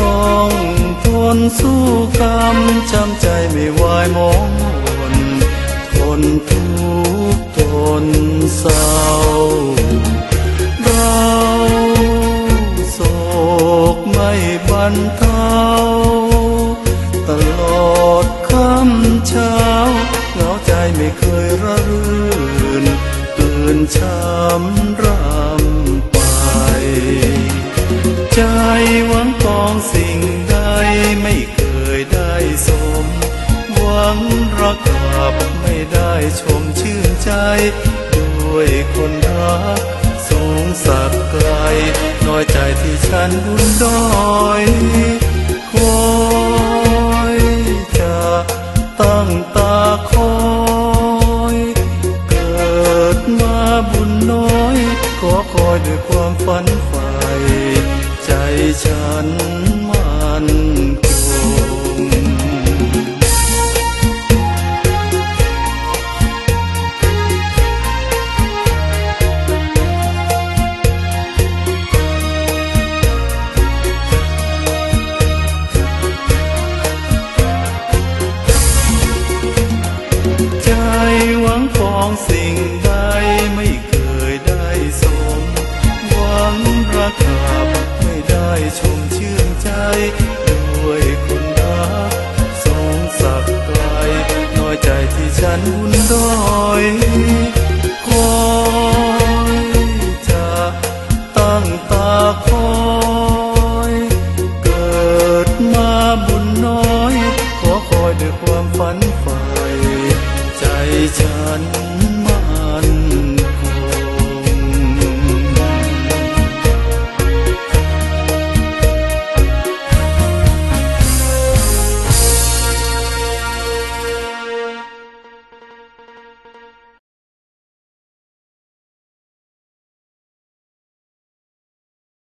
ต้องทนสู้กรรมจำใจไม่ไหวมองวนทนทุกทนเศร้าเราโศกไม่บรรเทาตลอดค่ำเช้าเหงาใจไม่เคยระรื่นตื่นช้ำรา สิ่งใดไม่เคยได้สม หวังรักกลับไม่ได้ชมชื่นใจ ด้วยคนรักสูงสักไกล น้อยใจที่ฉันบุญด้อยคอยจะตั้งตาคอยเกิดมาบุญน้อย ขอคอยด้วยความฝันใฝ่ ฉันมันคงใจหวังปองสิ่งใดไม่เคยได้สมหวังรักขับไม่ได้ ชมชื่นใจด้วยคนรักสงสักไกลน้อยใจที่ฉันหุ่นด้อยคอยจะตั้งต